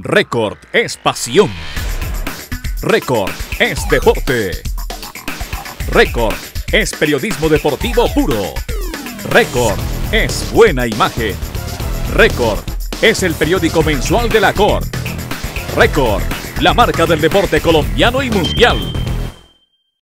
Récord es pasión. Récord es deporte. Récord es periodismo deportivo puro. Récord es buena imagen. Récord es el periódico mensual de la COR. Récord, la marca del deporte colombiano y mundial.